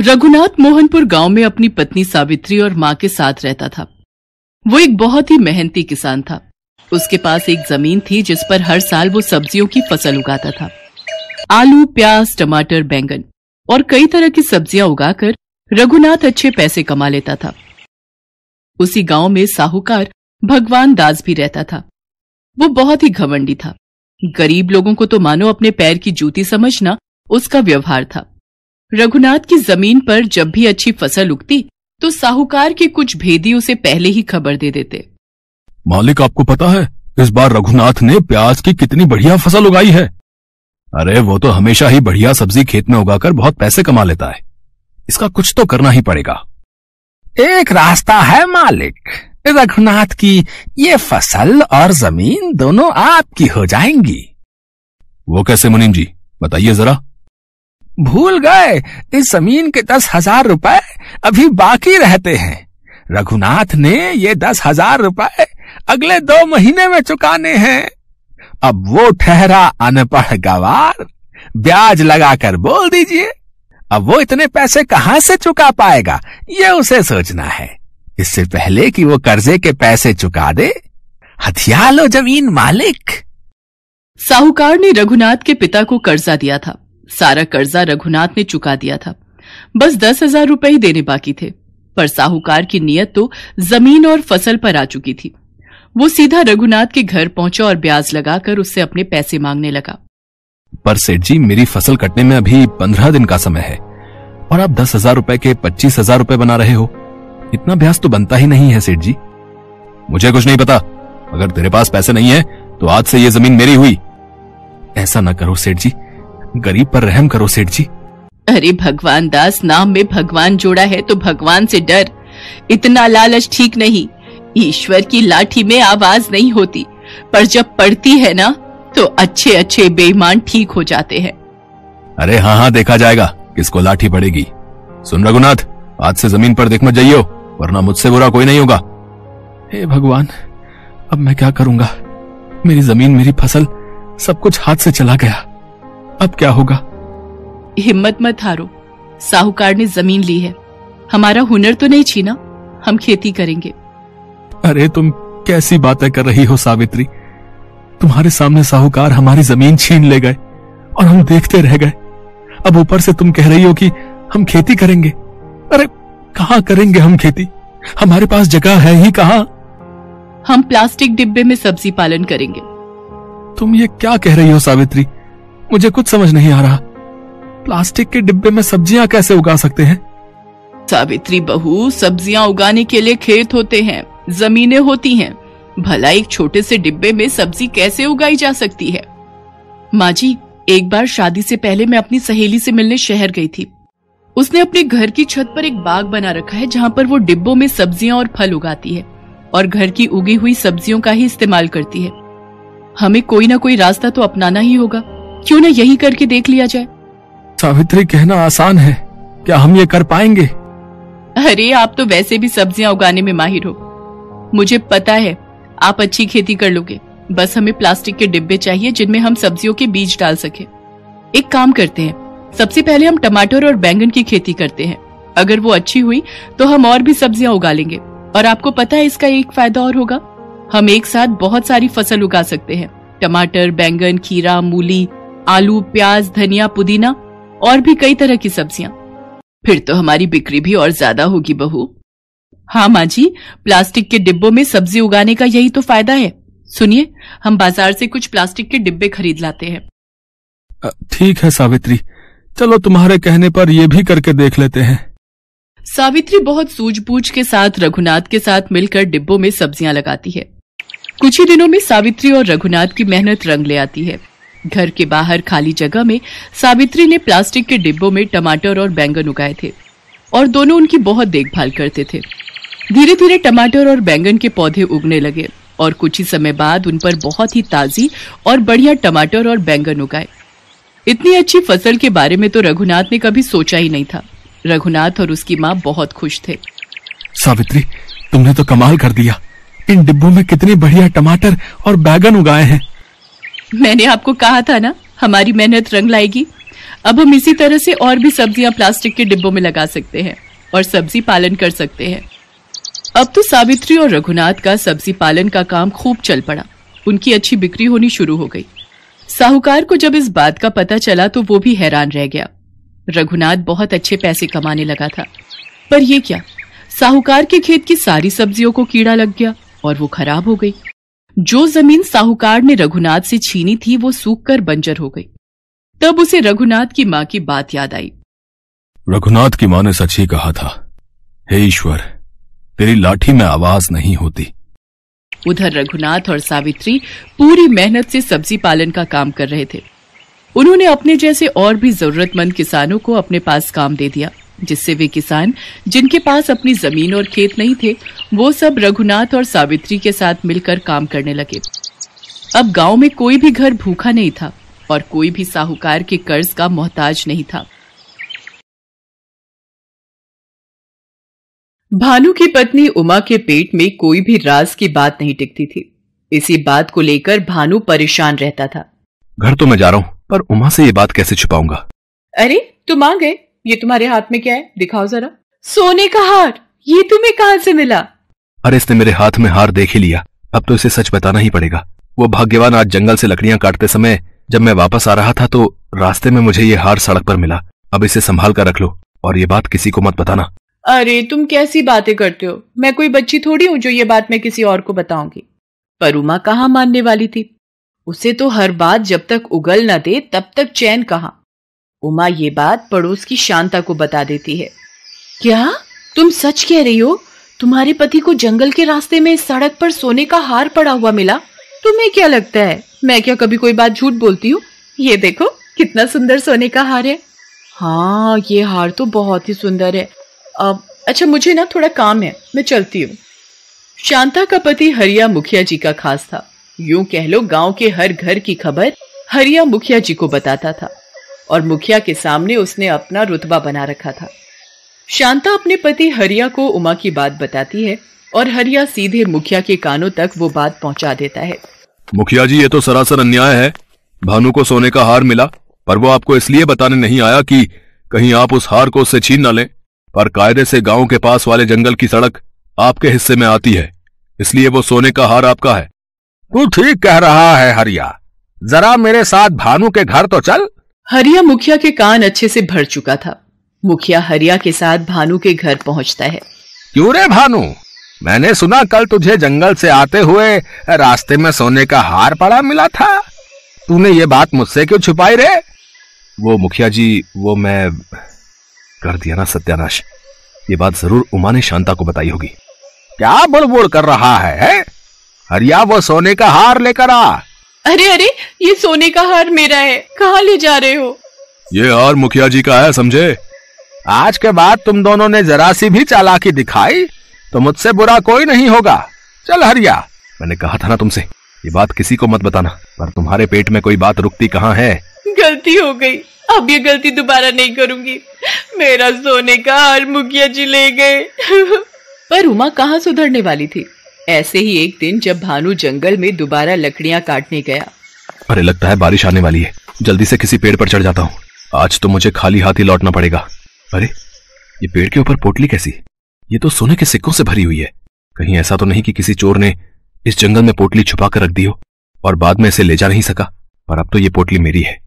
रघुनाथ मोहनपुर गाँव में अपनी पत्नी सावित्री और माँ के साथ रहता था। वो एक बहुत ही मेहनती किसान था। उसके पास एक ज़मीन थी जिस पर हर साल वो सब्जियों की फ़सल उगाता था। आलू, प्याज, टमाटर, बैंगन और कई तरह की सब्ज़ियाँ उगाकर रघुनाथ अच्छे पैसे कमा लेता था। उसी गाँव में साहूकार भगवान दास भी रहता था। वो बहुत ही घमंडी था। गरीब लोगों को तो मानो अपने पैर की जूती समझना उसका व्यवहार था। रघुनाथ की ज़मीन पर जब भी अच्छी फ़सल उगती तो साहूकार के कुछ भेदी उसे पहले ही खबर दे देते। मालिक आपको पता है इस बार रघुनाथ ने प्याज की कितनी बढ़िया फ़सल उगाई है। अरे वो तो हमेशा ही बढ़िया सब्ज़ी खेत में उगाकर बहुत पैसे कमा लेता है। इसका कुछ तो करना ही पड़ेगा। एक रास्ता है मालिक। रघुनाथ की ये फ़सल और ज़मीन दोनों आपकी हो जाएँगी। वो कैसे मुनीम जी? बताइए जरा। भूल गए। इस ज़मीन के दस हज़ार रुपए अभी बाकी रहते हैं। रघुनाथ ने ये दस हज़ार रुपए अगले दो महीने में चुकाने हैं। अब वो ठहरा अनपढ़ गवार। ब्याज लगाकर बोल दीजिए। अब वो इतने पैसे कहाँ से चुका पाएगा? ये उसे सोचना है। इससे पहले कि वो कर्जे के पैसे चुका दे हथिया लो ज़मीन मालिक। साहूकार ने रघुनाथ के पिता को कर्जा दिया था। सारा कर्जा रघुनाथ ने चुका दिया था। बस दस हज़ार रुपए ही देने बाकी थे, पर साहूकार की नीयत तो ज़मीन और फ़सल पर आ चुकी थी। वो सीधा रघुनाथ के घर पहुँचा और ब्याज लगाकर उससे अपने पैसे मांगने लगा। पर सेठ जी, मेरी फ़सल कटने में अभी पंद्रह दिन का समय है, और आप दस हज़ार रूपए के पच्चीस हज़ार रूपए बना रहे हो। इतना ब्याज तो बनता ही नहीं है, सेठ जी। मुझे कुछ नहीं पता। अगर तेरे पास पैसे नहीं है तो आज से ये ज़मीन मेरी हुई। ऐसा ना करो, सेठ जी। गरीब पर रहम करो सेठ जी। अरे भगवान दास नाम में भगवान जोड़ा है तो भगवान से डर। इतना लालच ठीक नहीं। ईश्वर की लाठी में आवाज़ नहीं होती। पर जब पड़ती है ना तो अच्छे अच्छे बेईमान ठीक हो जाते हैं। अरे हाँ हाँ देखा जाएगा किसको लाठी पड़ेगी। सुन रघुनाथ आज से ज़मीन पर देख मत जाइयो वरना मुझसे बुरा कोई नहीं होगा। हे भगवान अब मैं क्या करूँगा? मेरी ज़मीन मेरी फ़सल सब कुछ हाथ से चला गया। अब क्या होगा? हिम्मत मत हारो। साहूकार ने ज़मीन ली है। हमारा हुनर तो नहीं छीना हम खेती करेंगे। अरे तुम कैसी बातें कर रही हो सावित्री? तुम्हारे सामने साहूकार हमारी ज़मीन छीन ले गए और हम देखते रह गए। अब ऊपर से तुम कह रही हो कि हम खेती करेंगे। अरे कहाँ करेंगे हम खेती? हमारे पास जगह है ही कहाँ? हम प्लास्टिक डिब्बे में सब्ज़ी पालन करेंगे। तुम ये क्या कह रही हो सावित्री? मुझे कुछ समझ नहीं आ रहा। प्लास्टिक के डिब्बे में सब्ज़ियाँ कैसे उगा सकते हैं? सावित्री बहू, सब्ज़ियाँ उगाने के लिए खेत होते हैं, जमीनें होती हैं। भला एक छोटे से डिब्बे में सब्ज़ी कैसे उगाई जा सकती है? माँ जी, एक बार शादी से पहले मैं अपनी सहेली से मिलने शहर गई थी। उसने अपने घर की छत पर एक बाग बना रखा है, जहाँ पर वो डिब्बों में सब्ज़ियाँ और फल उगाती है और घर की उगी हुई सब्जियों का ही इस्तेमाल करती है। हमें कोई ना कोई रास्ता तो अपनाना ही होगा। क्यों ना यही करके देख लिया जाए? सावित्री कहना आसान है। क्या हम ये कर पाएँगे? अरे आप तो वैसे भी सब्ज़ियाँ उगाने में माहिर हो। मुझे पता है आप अच्छी खेती कर लोगे। बस हमें प्लास्टिक के डिब्बे चाहिए जिनमें हम सब्जियों के बीज डाल सके। एक काम करते हैं सबसे पहले हम टमाटर और बैंगन की खेती करते हैं। अगर वो अच्छी हुई तो हम और भी सब्ज़ियाँ उगा लेंगे। और आपको पता है इसका एक फ़ायदा और होगा? हम एक साथ बहुत सारी फ़सल उगा सकते हैं। टमाटर बैंगन खीरा मूली आलू प्याज धनिया पुदीना और भी कई तरह की सब्ज़ियाँ। फिर तो हमारी बिक्री भी और ज़्यादा होगी बहू। हाँ माँ जी प्लास्टिक के डिब्बों में सब्ज़ी उगाने का यही तो फ़ायदा है। सुनिए हम बाज़ार से कुछ प्लास्टिक के डिब्बे खरीद लाते हैं। ठीक है सावित्री। चलो तुम्हारे कहने पर यह भी करके देख लेते हैं। सावित्री बहुत सूझबूझ के साथ रघुनाथ के साथ मिलकर डिब्बों में सब्ज़ियाँ लगाती है। कुछ ही दिनों में सावित्री और रघुनाथ की मेहनत रंग ले आती है। घर के बाहर खाली जगह में सावित्री ने प्लास्टिक के डिब्बों में टमाटर और बैंगन उगाए थे और दोनों उनकी बहुत देखभाल करते थे। धीरे धीरे टमाटर और बैंगन के पौधे उगने लगे और कुछ ही समय बाद उन पर बहुत ही ताजी और बढ़िया टमाटर और बैंगन उगाए। इतनी अच्छी फ़सल के बारे में तो रघुनाथ ने कभी सोचा ही नहीं था। रघुनाथ और उसकी माँ बहुत खुश थे। सावित्री, तुमने तो कमाल कर दिया। इन डिब्बों में कितने बढ़िया टमाटर और बैगन उगाए हैं। मैंने आपको कहा था ना, हमारी मेहनत रंग लाएगी। अब हम इसी तरह से और भी सब्ज़ियाँ प्लास्टिक के डिब्बों में लगा सकते हैं और सब्ज़ी पालन कर सकते हैं। अब तो सावित्री और रघुनाथ का सब्ज़ी पालन का काम खूब चल पड़ा। उनकी अच्छी बिक्री होनी शुरू हो गई। साहूकार को जब इस बात का पता चला तो वो भी हैरान रह गया। रघुनाथ बहुत अच्छे पैसे कमाने लगा था। पर ये क्या? साहूकार के खेत की सारी सब्जियों को कीड़ा लग गया और वो खराब हो गई। जो ज़मीन साहूकार ने रघुनाथ से छीनी थी वो सूख कर बंजर हो गई। तब उसे रघुनाथ की माँ की बात याद आई। रघुनाथ की माँ ने सच ही कहा था हे ईश्वर तेरी लाठी में आवाज़ नहीं होती। उधर रघुनाथ और सावित्री पूरी मेहनत से सब्ज़ी पालन का काम कर रहे थे। उन्होंने अपने जैसे और भी जरूरतमंद किसानों को अपने पास काम दे दिया। जिससे वे किसान जिनके पास अपनी ज़मीन और खेत नहीं थे वो सब रघुनाथ और सावित्री के साथ मिलकर काम करने लगे। अब गाँव में कोई भी घर भूखा नहीं था और कोई भी साहूकार के कर्ज का मोहताज नहीं था। भानु की पत्नी उमा के पेट में कोई भी राज की बात नहीं टिकती थी। इसी बात को लेकर भानु परेशान रहता था। घर तो मैं जा रहा हूँ पर उमा से ये बात कैसे छुपाऊँगा? अरे तुम आ गए। ये तुम्हारे हाथ में क्या है? दिखाओ जरा। सोने का हार। ये तुम्हें कहाँ से मिला? अरे इसने मेरे हाथ में हार देख ही लिया। अब तो इसे सच बताना ही पड़ेगा। वो भाग्यवान आज जंगल से लकड़ियाँ काटते समय जब मैं वापस आ रहा था तो रास्ते में मुझे ये हार सड़क पर मिला। अब इसे संभाल कर रख लो और ये बात किसी को मत बताना। अरे तुम कैसी बातें करते हो? मैं कोई बच्ची थोड़ी हूँ जो ये बात मैं किसी और को बताऊँगी। पर उमा कहाँ मानने वाली थी? उसे तो हर बात जब तक उगल न दे तब तक चैन कहा? उमा ये बात पड़ोस की शांता को बता देती है। क्या? तुम सच कह रही हो? तुम्हारे पति को जंगल के रास्ते में सड़क पर सोने का हार पड़ा हुआ मिला। तुम्हें क्या लगता है? मैं क्या कभी कोई बात झूठ बोलती हूँ? ये देखो, कितना सुंदर सोने का हार है। हाँ ये हार तो बहुत ही सुंदर है। अब अच्छा मुझे ना थोड़ा काम है, मैं चलती हूँ। शांता का पति हरिया मुखिया जी का खास था। यूँ कह लो, गाँव के हर घर की खबर हरिया मुखिया जी को बताता था। और मुखिया के सामने उसने अपना रुतबा बना रखा था। शांता अपने पति हरिया को उमा की बात बताती है और हरिया सीधे मुखिया के कानों तक वो बात पहुँचा देता है। मुखिया जी ये तो सरासर अन्याय है। भानु को सोने का हार मिला पर वो आपको इसलिए बताने नहीं आया कि कहीं आप उस हार को उससे छीन न लें। पर कायदे से गाँव के पास वाले जंगल की सड़क आपके हिस्से में आती है इसलिए वो सोने का हार आपका है। तू ठीक कह रहा है हरिया। जरा मेरे साथ भानु के घर तो चल। हरिया मुखिया के कान अच्छे से भर चुका था। मुखिया हरिया के साथ भानु के घर पहुँचता है। क्यों रे भानु? मैंने सुना कल तुझे जंगल से आते हुए रास्ते में सोने का हार पड़ा मिला था। तूने ये बात मुझसे क्यों छुपाई रे? वो मुखिया जी वो मैं कर दिया ना सत्यानाश। ये बात ज़रूर उमा ने शांता को बताई होगी। क्या बुड़बुड़ कर रहा है, है? हरिया वो सोने का हार लेकर आ। अरे अरे ये सोने का हार मेरा है। कहाँ ले जा रहे हो? ये हार मुखिया जी का है समझे? आज के बाद तुम दोनों ने जरा सी भी चालाकी दिखाई तो मुझसे बुरा कोई नहीं होगा। चल हरिया। मैंने कहा था ना तुमसे ये बात किसी को मत बताना पर तुम्हारे पेट में कोई बात रुकती कहाँ है? गलती हो गई। अब ये गलती दोबारा नहीं करूँगी। मेरा सोने का हार मुखिया जी ले गए। पर उमा कहाँ सुधरने वाली थी? ऐसे ही एक दिन जब भानु जंगल में दोबारा लकड़ियाँ काटने गया। अरे, लगता है बारिश आने वाली है। जल्दी से किसी पेड़ पर चढ़ जाता हूँ। आज तो मुझे खाली हाथ ही लौटना पड़ेगा। अरे, ये पेड़ के ऊपर पोटली कैसी? ये तो सोने के सिक्कों से भरी हुई है। कहीं ऐसा तो नहीं कि किसी चोर ने इस जंगल में पोटली छुपा कर रख दी हो और बाद में इसे ले जा नहीं सका। पर अब तो ये पोटली मेरी है।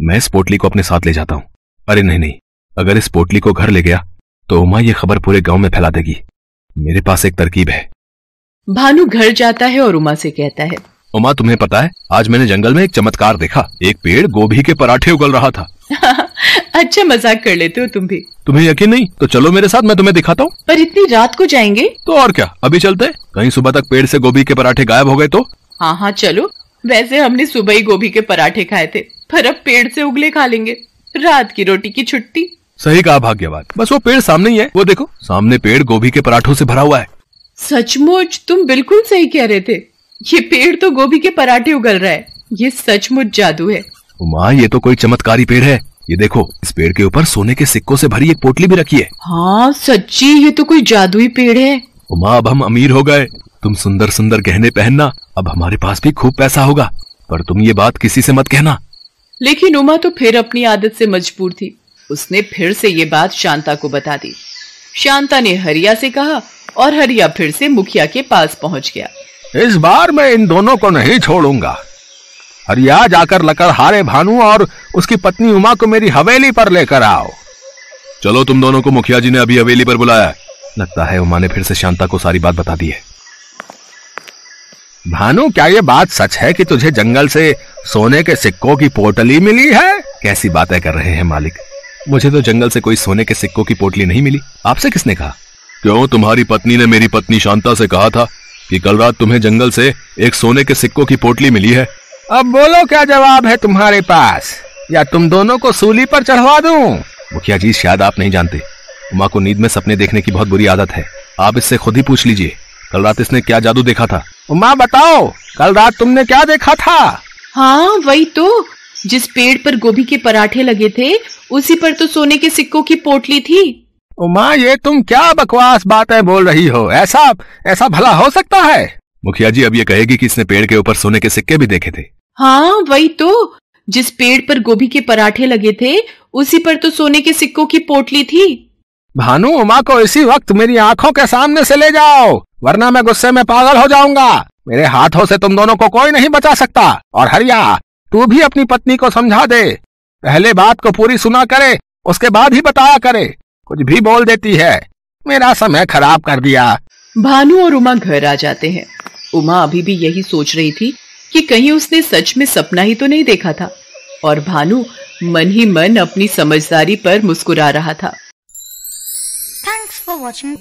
मैं इस पोटली को अपने साथ ले जाता हूँ। अरे, नहीं नहीं। अगर इस पोटली को घर ले गया तो उमा ये खबर पूरे गाँव में फैला देगी। मेरे पास एक तरकीब है। भानु घर जाता है और उमा से कहता है उमा तुम्हें पता है आज मैंने जंगल में एक चमत्कार देखा। एक पेड़ गोभी के पराठे उगल रहा था। अच्छा मज़ाक कर लेते हो तुम भी। तुम्हें यकीन नहीं? तो चलो मेरे साथ मैं तुम्हें दिखाता हूँ। पर इतनी रात को जाएँगे? तो और क्या अभी चलते कहीं सुबह तक पेड़ से गोभी के पराठे गायब हो गए तो? हाँ हाँ चलो। वैसे हमने सुबह ही गोभी के पराठे खाए थे पर अब पेड़ से उगले खा लेंगे। रात की रोटी की छुट्टी। सही कहा भाग्यवान। बस वो पेड़ सामने ही है। वो देखो सामने पेड़ गोभी के पराठों से भरा हुआ है। सचमुच तुम बिल्कुल सही कह रहे थे। ये पेड़ तो गोभी के पराठे उगल रहा है। ये सचमुच जादू है। उमा ये तो कोई चमत्कारी पेड़ है। ये देखो इस पेड़ के ऊपर सोने के सिक्कों से भरी एक पोटली भी रखी है। हाँ सच्ची ये तो कोई जादुई पेड़ है। उमा अब हम अमीर हो गए। तुम सुंदर सुंदर गहने पहनना अब हमारे पास भी खूब पैसा होगा। पर तुम ये बात किसी से मत कहना। लेकिन उमा तो फिर अपनी आदत से मजबूर थी। उसने फिर से ये बात शांता को बता दी। शांता ने हरिया से कहा और हरिया फिर से मुखिया के पास पहुँच गया। इस बार मैं इन दोनों को नहीं छोड़ूँगा। हरिया जाकर लकर हारे भानु और उसकी पत्नी उमा को मेरी हवेली पर लेकर आओ। चलो तुम दोनों को मुखिया जी ने अभी हवेली पर बुलाया लगता है उमा ने फिर से शांता को सारी बात बता दी है। भानु क्या ये बात सच है कि तुझे जंगल से सोने के सिक्कों की पोटली मिली है? कैसी बातें कर रहे हैं मालिक। मुझे तो जंगल से कोई सोने के सिक्कों की पोटली नहीं मिली। आपसे किसने कहा? क्यों? तुम्हारी पत्नी ने मेरी पत्नी शांता से कहा था कि कल रात तुम्हें जंगल से एक सोने के सिक्कों की पोटली मिली है। अब बोलो क्या जवाब है तुम्हारे पास? या तुम दोनों को सूली पर चढ़वा दूँ? मुखिया जी शायद आप नहीं जानते। उमा को नींद में सपने देखने की बहुत बुरी आदत है। आप इससे खुद ही पूछ लीजिए कल रात इसने क्या जादू देखा था? उमा बताओ कल रात तुमने क्या देखा था? हाँ वही तो। जिस पेड़ पर गोभी के पराठे लगे थे उसी पर तो सोने के सिक्कों की पोटली थी। उमा ये तुम क्या बकवास बातें बोल रही हो? ऐसा ऐसा भला हो सकता है? मुखिया जी अब ये कहेगी कि इसने पेड़ के ऊपर सोने के सिक्के भी देखे थे। हाँ वही तो। जिस पेड़ पर गोभी के पराठे लगे थे उसी पर तो सोने के सिक्कों की पोटली थी। भानु उमा को इसी वक्त मेरी आँखों के सामने से ले जाओ वरना मैं गुस्से में पागल हो जाऊँगा। मेरे हाथों से तुम दोनों को कोई नहीं बचा सकता। और हरिया तू भी अपनी पत्नी को समझा दे। पहले बात को पूरी सुना करे उसके बाद ही बताया करे। कुछ भी बोल देती है। मेरा समय खराब कर दिया। भानु और उमा घर आ जाते हैं। उमा अभी भी यही सोच रही थी कि कहीं उसने सच में सपना ही तो नहीं देखा था। और भानु मन ही मन अपनी समझदारी पर मुस्कुरा रहा था। Thanks for watching.